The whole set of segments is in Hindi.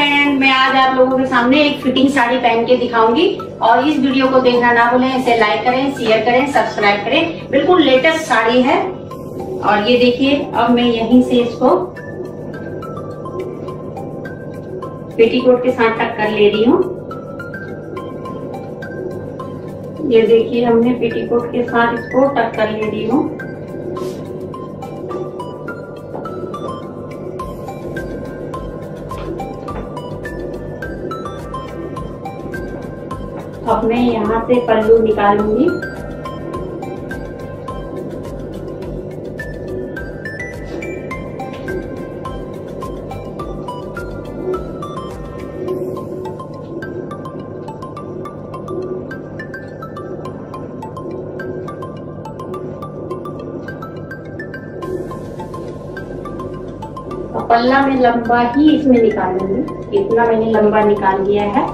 फ्रेंड मैं आज आप लोगों के सामने एक फिटिंग साड़ी पहन के दिखाऊँगी। और इस वीडियो को देखना ना भूलें, इसे लाइक करें शेयर करें सब्सक्राइब करें। बिल्कुल लेटेस्ट साड़ी है। और ये देखिए, अब मैं यहीं से इसको पेटीकोट के साथ टक कर ले रही हूँ। ये देखिए, हमने पेटीकोट के साथ इसको टक कर ले रही हूँ। अब मैं यहाँ से पल्लू निकालूँगी। पल्ला में लंबा ही इसमें निकालूँगी। इतना मैंने लंबा निकाल लिया है।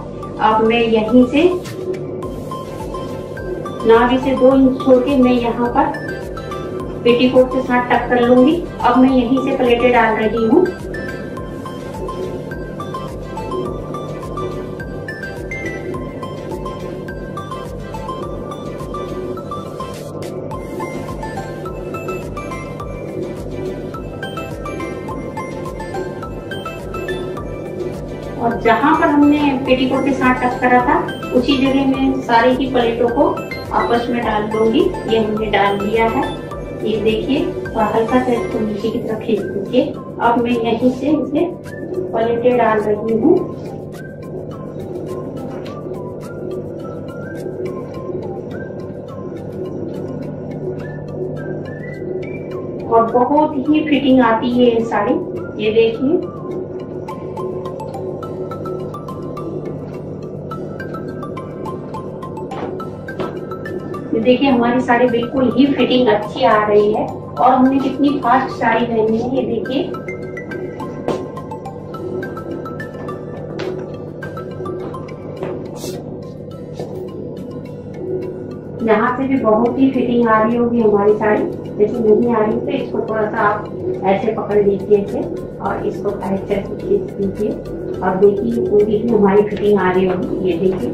अब मैं यहीं से नाभि से दो इंच छोड़ के मैं यहाँ पर पेटीकोट के साथ टक कर लूँगी। अब मैं यहीं से प्लेटें डाल रही हूँ। और जहाँ पर हमने पेटीकोट के साथ टक करा था, उसी जगह में सारी ही प्लेटों को आपस में डाल दूँगी, ये हमने डाल दिया है। ये देखिए और हल्का सा इसको नीचे की तरफ़ खींच दीजिए। अब मैं यहीं से इसे प्लेटें डाल रही हूँ। और बहुत ही फिटिंग आती है ये साड़ी। ये देखिए देखिए, हमारी साड़ी बिल्कुल ही फिटिंग अच्छी आ रही है और हमने कितनी फास्ट साड़ी पहनी है, ये देखिए। यहाँ से भी बहुत ही फिटिंग आ रही होगी हमारी साड़ी। जैसे नहीं आ रही तो इसको थोड़ा सा आप ऐसे पकड़ लीजिए इसे और इसको खींच दीजिए और देखिए पूरी ही हमारी फिटिंग आ रही होगी, ये देखिए।